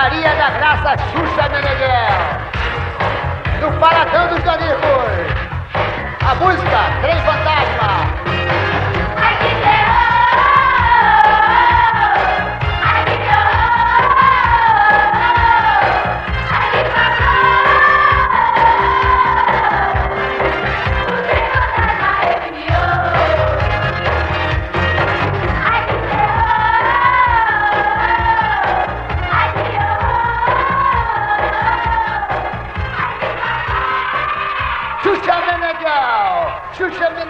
Maria da Graça Xuxa Meneghel. No Paradão dos Amigos. Xuxa Meneghel! Xuxa Meneghel!